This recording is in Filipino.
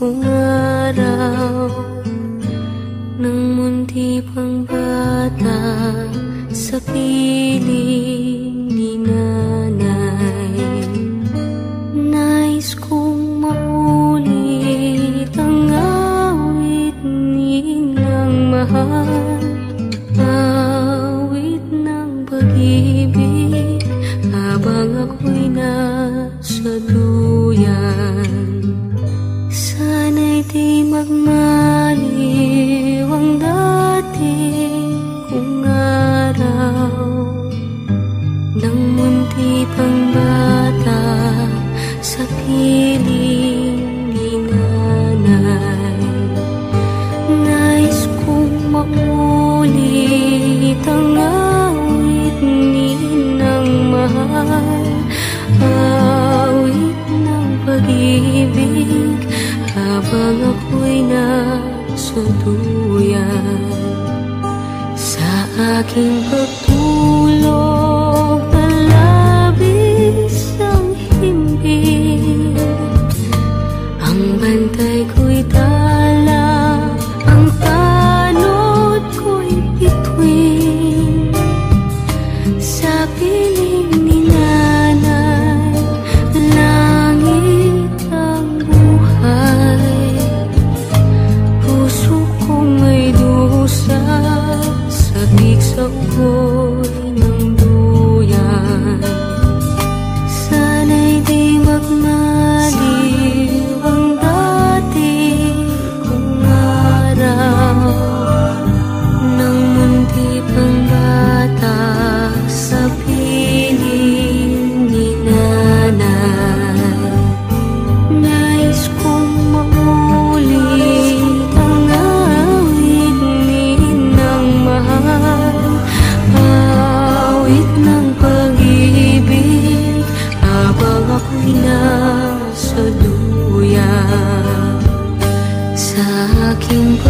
kung araw Nang munti pang bata Sa piling ni nanay. Nais kong maulit Ang awit nilang mahal. Kong maulit ang awit mahal Awit ng pag-ibig habang ako'y nasa duyan Sa aking pagtulog Puso kong ng pag-ibig Habang ako'y Sa aking pag